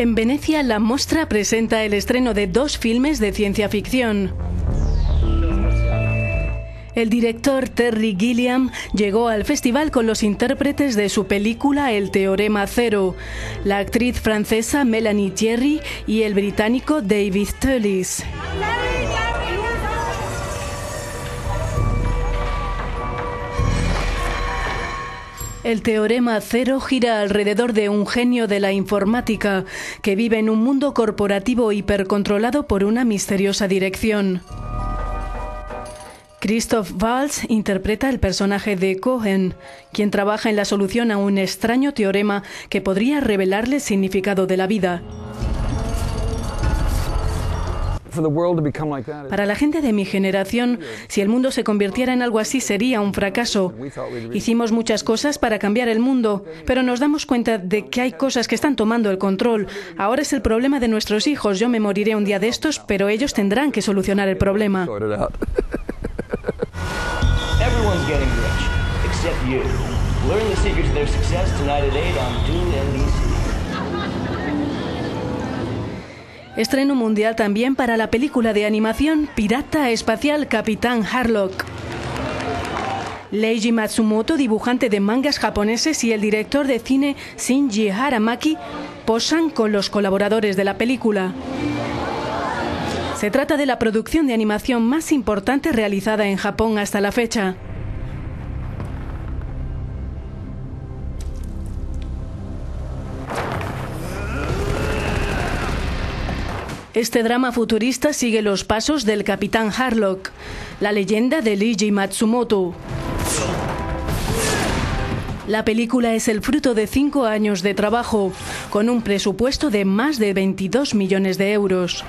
En Venecia, la Mostra presenta el estreno de dos filmes de ciencia ficción. El director Terry Gilliam llegó al festival con los intérpretes de su película El Teorema Cero, la actriz francesa Melanie Thierry y el británico David Tullis. El teorema cero gira alrededor de un genio de la informática que vive en un mundo corporativo hipercontrolado por una misteriosa dirección. Christoph Waltz interpreta el personaje de Cohen, quien trabaja en la solución a un extraño teorema que podría revelarle el significado de la vida. Para la gente de mi generación, si el mundo se convirtiera en algo así sería un fracaso. Hicimos muchas cosas para cambiar el mundo, pero nos damos cuenta de que hay cosas que están tomando el control. Ahora es el problema de nuestros hijos. Yo me moriré un día de estos, pero ellos tendrán que solucionar el problema. Estreno mundial también para la película de animación Pirata Espacial Capitán Harlock. Leiji Matsumoto, dibujante de mangas japoneses, y el director de cine Shinji Haramaki posan con los colaboradores de la película. Se trata de la producción de animación más importante realizada en Japón hasta la fecha. Este drama futurista sigue los pasos del Capitán Harlock, la leyenda de Leiji Matsumoto. La película es el fruto de cinco años de trabajo, con un presupuesto de más de 22 millones de euros.